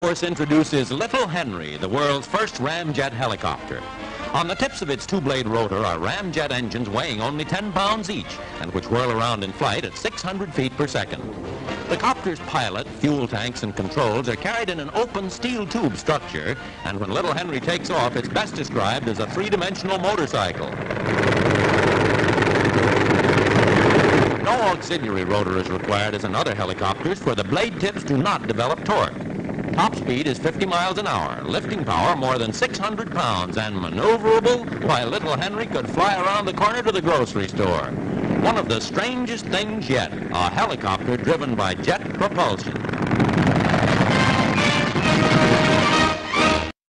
Force introduces Little Henry, the world's first ramjet helicopter. On the tips of its two-blade rotor are ramjet engines weighing only 10 pounds each and which whirl around in flight at 600 feet per second. The copter's pilot, fuel tanks, and controls are carried in an open steel tube structure, and when Little Henry takes off, it's best described as a three-dimensional motorcycle. No auxiliary rotor is required as in other helicopters, for the blade tips do not develop torque. Top speed is 50 miles an hour, lifting power more than 600 pounds, and maneuverable, why little Henry could fly around the corner to the grocery store. One of the strangest things yet, a helicopter driven by jet propulsion.